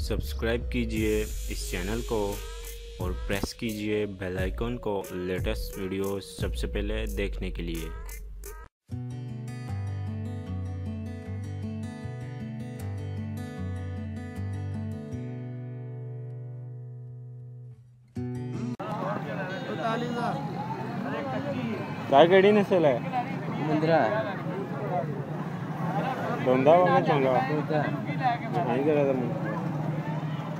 Subscribe कीजिए इस channel को और प्रेस कीजिए बेल आइकन को लेटेस्ट वीडियो सबसे पहले देखने के लिए। काय केड़ी नस्ल है मुंद्रा नहीं था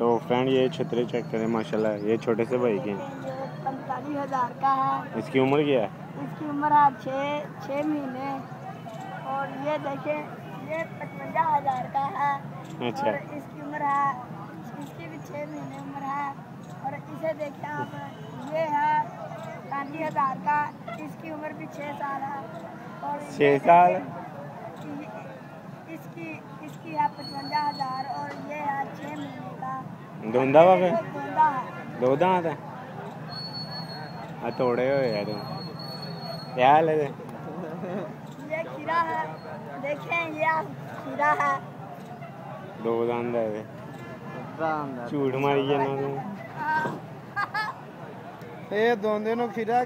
तो फ्रेंड ये छतरे चेक करें माशाल्लाह ये छोटे से भाई के पैंतालीस हज़ार का है। इसकी उम्र क्या है? इसकी उम्र है छः छः महीने। और ये देखें ये पचवंजा हज़ार का है। अच्छा। इसकी उम्र है इसकी भी छः महीने उम्र है। और इसे देखें आप ये है पैंतीस हज़ार का इसकी उम्र भी छः साल है। और छः साल? देखें, ये- इसकी इसकी है पचवंजा हजार और ये है छः महीने का दोंदा वा के ये गोंदा है दो दांत है आ तोड़े हुए यार तुम क्या हाल है ये? ये खीरा है देखें ये खीरा है दो दांत है ये। झूठ मारी जाना तुम ਇਹ ਦੋਂਦੇ ਨੂੰ ਖਿਰਾ